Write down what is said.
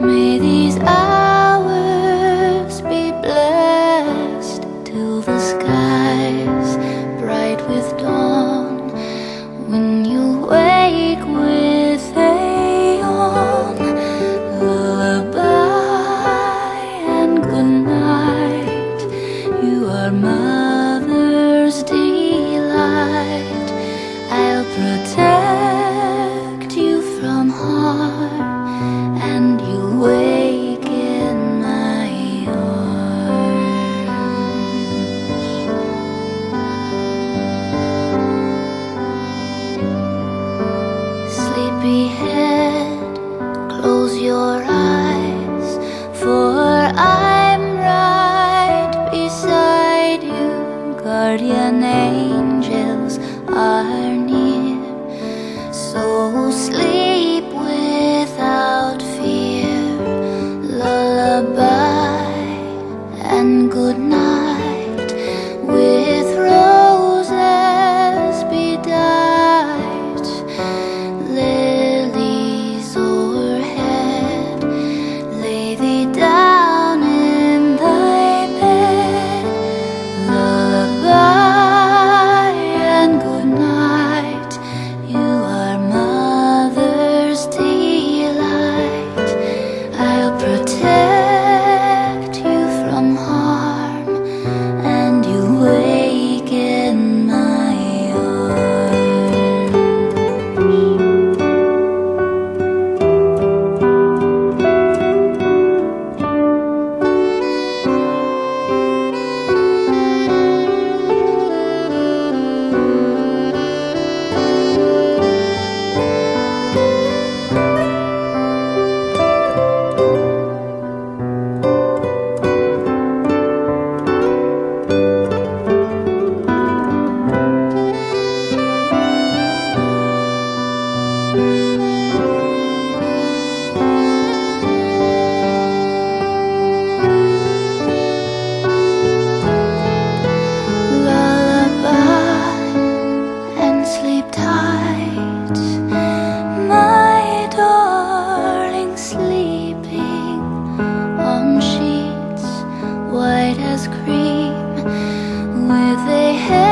me and good night with roses bedight, lilies o'erhead. Lay thee down in thy bed, lullaby and good night. You are mother's delight. I'll protect. cream with a head.